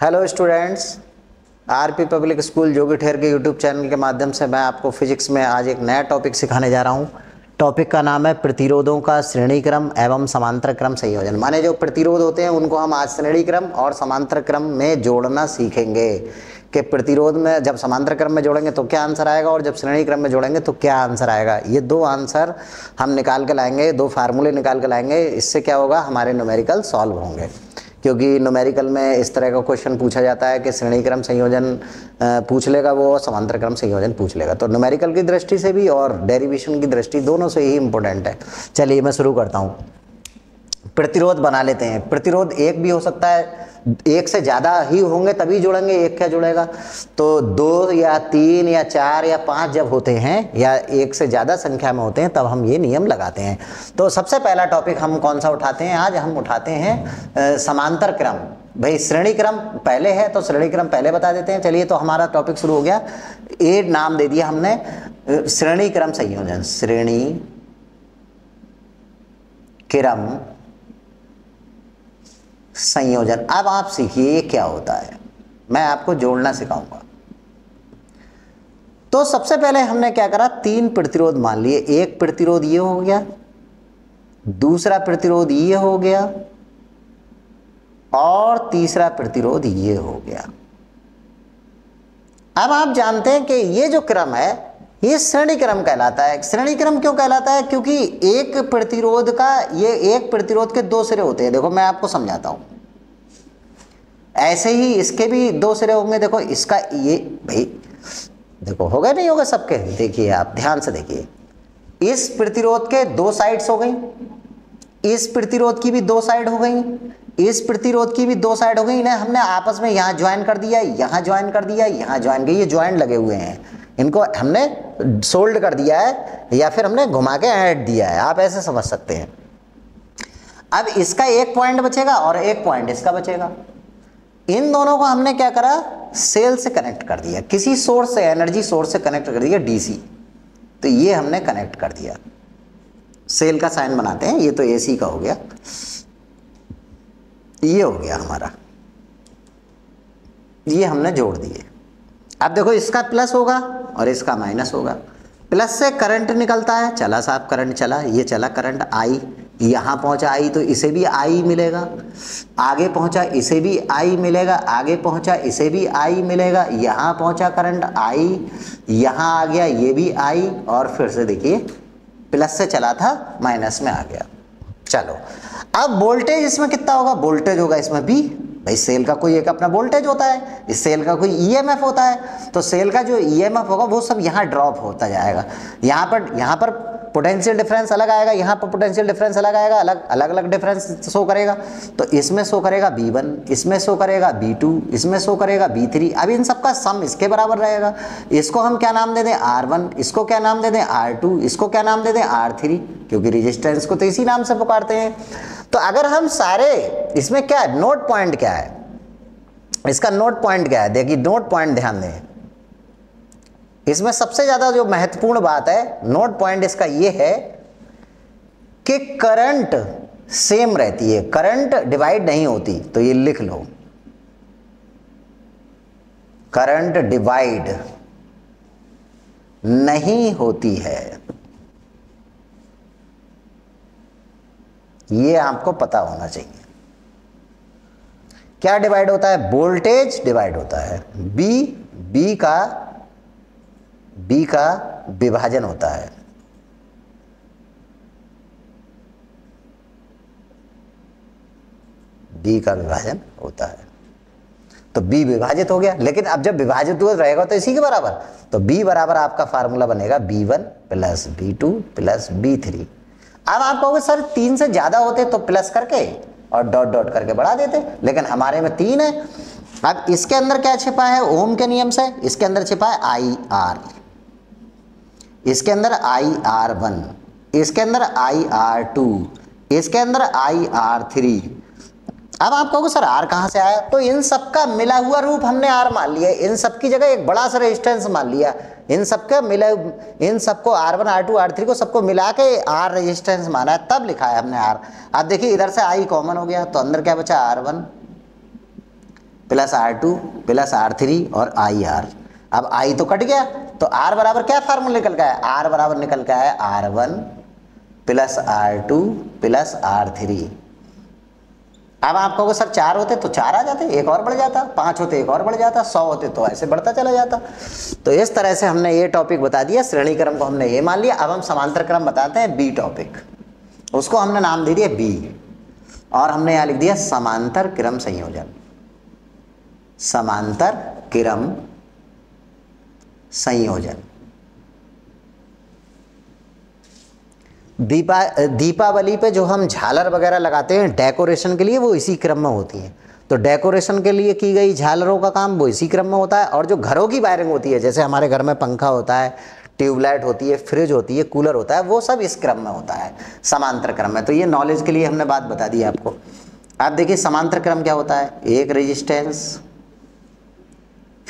Hello students RP public school Jogi Ther के YouTube channel के माध्यम से मैं आपको फिजिक्स में आज एक नया टॉपिक सिखाने जा रहा हूँ। टॉपिक का नाम है प्रतिरोधों का श्रेणी क्रम एवं समांतर क्रम संयोजन। माने जो प्रतिरोध होते हैं, उनको हम आज श्रेणी क्रम और समांतर क्रम में जोड़ना सीखेंगे। कि प्रतिरोध में जब समांतर क्रम में जोड़ेंगे तो क्या आंसर आएगा और जब श्रेणी क्रम में जोड़ेंगे तो क्या आंसर आएगा? ये दो आंसर हम निकाल के लाएँगे, दो फार्मूले निकाल के लाएँगे। इससे क्या होगा? हमारे न्यूमेरिकल सॉल्व होंगे। क्योंकि नोमेरिकल में इस तरह का क्वेश्चन पूछा जाता है कि श्रेणी क्रम संयोजन पूछ लेगा वो समांतर क्रम संयोजन पूछ लेगा। तो नोमेरिकल की दृष्टि से भी और डेरिवेशन की दृष्टि दोनों से ही इंपॉर्टेंट है। चलिए मैं शुरू करता हूँ। प्रतिरोध बना लेते हैं। प्रतिरोध एक भी हो सकता है एक से ज़्यादा ही होंगे तभी जुड़ेंगे, एक क्या जुड़ेगा? तो दो या तीन या चार या पाँच जब होते हैं या एक से ज़्यादा संख्या में होते हैं, तब हम ये नियम लगाते हैं। तो सबसे पहला टॉपिक हम कौन सा उठाते हैं? आज हम उठाते हैं समांतर क्रम। भाई, श्रेणी क्रम पहले है तो श्रेणी क्रम पहले बता देते हैं। चलिए तो हमारा टॉपिक शुरू हो गया। ए, नाम दे दिया हमने श्रेणी क्रम संयोजन। श्रेणी क्रम संयोजन। अब आप सीखिए ये क्या होता है। मैं आपको जोड़ना सिखाऊँगा। तो सबसे पहले हमने क्या करा? तीन प्रतिरोध मान लिए। एक प्रतिरोध ये हो गया, दूसरा प्रतिरोध ये हो गया, और तीसरा प्रतिरोध ये हो गया। अब आप जानते हैं कि ये जो क्रम है ये श्रेणी क्रम कहलाता है। श्रेणी क्रम क्यों कहलाता है? क्योंकि एक प्रतिरोध का, ये एक प्रतिरोध के दो सिरे होते हैं। देखो, मैं आपको समझाता हूँ। ऐसे ही इसके भी दो सिरे होंगे। देखो, इसका ये, भाई, देखो हो गए नहीं होगा सबके? देखिए आप, ध्यान से देखिए। इस प्रतिरोध के दो साइड्स हो गई। इस प्रतिरोध की भी दो साइड हो गई। इस प्रतिरोध की भी दो साइड हो गई। इन्हें हमने आपस में यहाँ ज्वाइन कर दिया, यहाँ ज्वाइन कर दिया, यहाँ ज्वाइन किया। ये ज्वाइन लगे हुए हैं। इनको हमने सोल्ड कर दिया है, या फिर हमने घुमा के ऐड दिया है। आप ऐसे समझ सकते हैं। अब इसका एक पॉइंट बचेगा और एक पॉइंट इसका बचेगा। इन दोनों को हमने क्या करा? सेल से कनेक्ट कर दिया। किसी सोर्स से एनर्जी सोर्स से कनेक्ट कर दिया डीसी तो ये हमने कनेक्ट कर दिया। सेल का साइन बनाते हैं। ये तो एसी का हो गया। ये हो गया हमारा। ये हमने जोड़ दिए। अब देखो इसका प्लस होगा और इसका माइनस होगा। प्लस से करंट निकलता है, चला साहब, करंट चला, ये चला करंट आई, यहाँ पहुँचा आई तो इसे भी आई मिलेगा। आगे पहुँचा इसे भी आई मिलेगा, आगे पहुँचा इसे भी आई मिलेगा, यहाँ पहुँचा करंट आई, यहाँ आ गया, ये भी आई, और फिर से देखिए, प्लस से चला था, माइनस में आ गया। चलो, अब वोल्टेज इसमें कितना होगा? वोल्टेज होगा इसमें भी भाई सेल का कोई एक अपना वोल्टेज होता है, इस सेल का कोई ईएमएफ होता है तो सेल का जो ईएमएफ होगा, वो सब यहाँ ड्रॉप होता जाएगा। यहाँ पर यहाँ पर पोटेंशियल डिफरेंस अलग आएगा, यहाँ पर पोटेंशियल डिफरेंस अलग आएगा, अलग अलग अलग डिफरेंस शो करेगा। तो इसमें शो करेगा बी वन इसमें शो करेगा बी टू इसमें शो करेगा बी थ्री अब इन सबका सम इसके बराबर रहेगा। इसको हम क्या नाम दे दें? आर वन इसको क्या नाम दे दें? आर टू इसको क्या नाम दे दें? आर थ्री क्योंकि रजिस्टेंस को तो इसी नाम से पुकारते हैं। तो अगर हम सारे, इसमें क्या है? नोट पॉइंट क्या है? इसका नोट पॉइंट क्या है? देखिए नोट पॉइंट ध्यान दें। इसमें सबसे ज़्यादा जो महत्वपूर्ण बात है नोट पॉइंट इसका यह है कि करंट सेम रहती है। करंट डिवाइड नहीं होती तो ये लिख लो। करंट डिवाइड नहीं होती है। ये आपको पता होना चाहिए। क्या डिवाइड होता है? वोल्टेज डिवाइड होता है। बी बी का बी का विभाजन होता है। बी का विभाजन होता है। तो बी विभाजित हो गया। लेकिन अब जब विभाजित हुआ रहेगा तो इसी के बराबर। तो बी बराबर आपका फार्मूला बनेगा B one plus B two plus B three अब आप कहोगे, सर, तीन से ज़्यादा होते तो प्लस करके और डॉट डॉट करके बढ़ा देते। लेकिन हमारे में तीन है। अब इसके अंदर क्या छिपा है? ओम के नियम से। इसके अंदर छिपा है आई आर इसके अंदर आई आर वन इसके अंदर आई आर टू इसके अंदर आई आर थ्री अब आप कहोगे सर आर कहाँ से आया? तो इन सबका मिला हुआ रूप हमने आर मान लिया। इन सबकी जगह एक बड़ा सा रेजिस्टेंस मान लिया। इन सबके मिले, इन सबको R one R two R three को सबको मिला के आर रेजिस्टेंस माना है। तब लिखा है हमने आर अब देखिए, इधर से आई कॉमन हो गया तो अंदर क्या बचा? R one plus R two plus R three और आई आर अब आई तो कट गया। तो आर बराबर क्या फार्मूला निकल गया? है आर बराबर निकल गया है R one plus R two plus R three अब आप कहोगे सर चार होते तो चार आ जाते, एक और बढ़ जाता, पाँच होते, एक और बढ़ जाता, सौ होते तो ऐसे बढ़ता चला जाता। तो इस तरह से हमने ये टॉपिक बता दिया श्रेणी क्रम को हमने ये मान लिया। अब हम समांतर क्रम बताते हैं बी टॉपिक उसको हमने नाम दे दिया बी और हमने यहाँ लिख दिया समांतर क्रम संयोजन। समांतर क्रम संयोजन। दीपा, दीपावली पे जो हम झालर वगैरह लगाते हैं, डेकोरेशन के लिए वो इसी क्रम में होती है। तो डेकोरेशन के लिए की गई झालरों का काम वो इसी क्रम में होता है और जो घरों की वायरिंग होती है, जैसे हमारे घर में पंखा होता है, ट्यूबलाइट होती है, फ्रिज होती है, कूलर होता है, वो सब इस क्रम में होता है, समांतर क्रम में। तो ये नॉलेज के लिए हमने बात बता दी आपको। आप देखिए समांतर क्रम क्या होता है? एक रेजिस्टेंस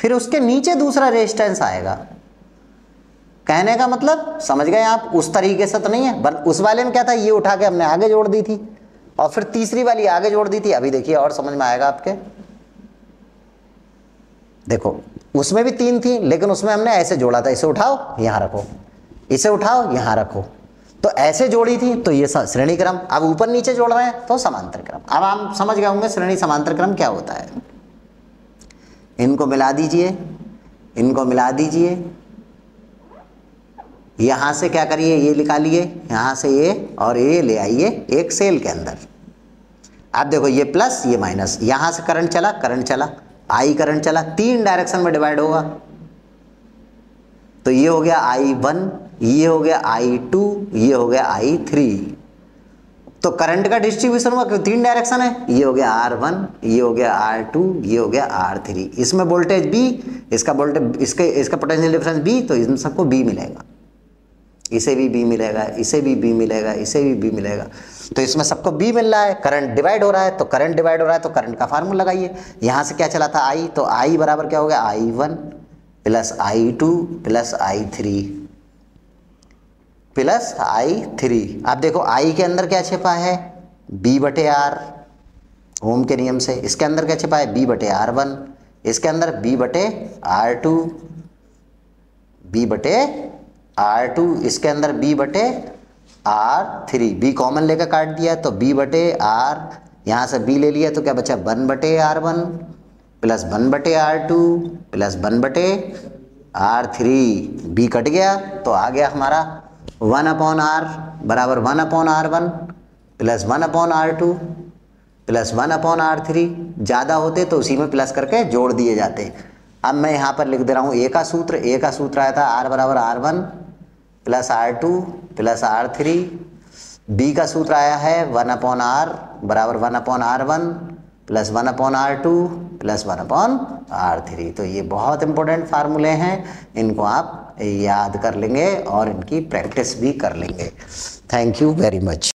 फिर उसके नीचे दूसरा रेजिस्टेंस आएगा। कहने का मतलब समझ गए आप, उस तरीके से तो नहीं है बल उस वाले में क्या था, ये उठा के हमने आगे जोड़ दी थी, और फिर तीसरी वाली आगे जोड़ दी थी, अभी देखिए और समझ में आएगा आपके। देखो, उसमें भी तीन थी, लेकिन उसमें हमने ऐसे जोड़ा था, इसे उठाओ, यहाँ रखो, इसे उठाओ, यहाँ रखो। तो ऐसे जोड़ी थी तो ये श्रेणी क्रम, अब ऊपर नीचे जोड़ रहे हैं तो समांतर क्रम। अब आप समझ गए होंगे, श्रेणी समांतर क्रम क्या होता है। इनको मिला दीजिए, इनको मिला दीजिए। यहाँ से क्या करिए, ये निकालिए, यहाँ से ये और ये ले आइए एक सेल के अंदर। आप देखो ये प्लस, ये माइनस, यहाँ से करंट चला करंट चला, आई करंट चला, तीन डायरेक्शन में डिवाइड होगा। तो ये हो गया आई वन, ये हो गया आई टू, ये हो गया आई थ्री। तो करंट का डिस्ट्रीब्यूशन हुआ तीन डायरेक्शन है? ये हो गया आर वन ये हो गया आर टू ये हो गया आर थ्री इसमें वोल्टेज बी इसका वोल्टेज इसके, इसका पोटेंशियल डिफरेंस बी तो इन सबको बी मिलेगा। इसे भी बी मिलेगा, इसे भी बी मिलेगा, इसे भी बी मिलेगा। तो इसमें सबको बी मिल रहा है करंट डिवाइड हो रहा है तो करंट डिवाइड हो रहा है तो करंट का फार्मूला लगाइए। यहाँ से क्या चला था? आई तो आई बराबर क्या हो गया? I one plus I two plus I three plus I three. आप देखो, आई के अंदर क्या छिपा है? बी बटे आर। ओम के नियम से इसके अंदर क्या छिपा है? बी बटे आर वन। इसके अंदर बी बटे आर टू। बी बटे आर टू। इसके अंदर बी बटे आर थ्री। बी कॉमन लेकर काट दिया तो बी बटे आर। यहाँ से बी ले लिया तो क्या बचा? वन बटे आर वन। प्लस वन बटे आर टू। प्लस वन बटे आर थ्री। बी कट गया तो आ गया हमारा वन अपॉन आर बराबर one upon R one plus one upon R two plus one upon R three ज़्यादा होते तो उसी में प्लस करके जोड़ दिए जाते। अब मैं यहाँ पर लिख दे रहा हूँ ए का सूत्र ए का सूत्र आया था आर बराबर R one plus R two plus R three. B का सूत्र आया है वन अपॉन आर बराबर one upon R one plus one upon R two plus one upon R three. तो ये बहुत इंपॉर्टेंट फार्मूले हैं, इनको आप याद कर लेंगे और इनकी प्रैक्टिस भी कर लेंगे। Thank you very much